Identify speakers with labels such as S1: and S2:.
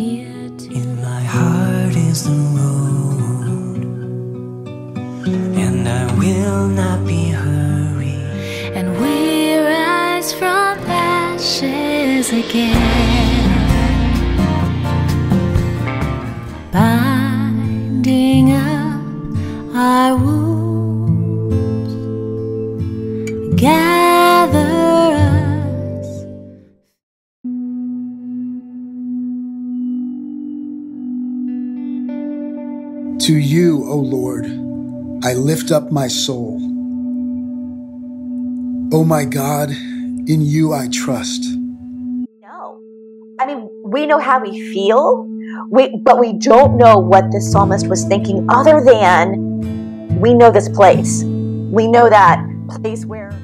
S1: In my heart is the road And I will not be hurried. And we rise from ashes again. Binding up our wounds.
S2: To you, O Lord, I lift up my soul. O my God, in you I trust.
S3: know. I mean, we know how we feel, we, but we don't know what the psalmist was thinking other than we know this place. We know that place where.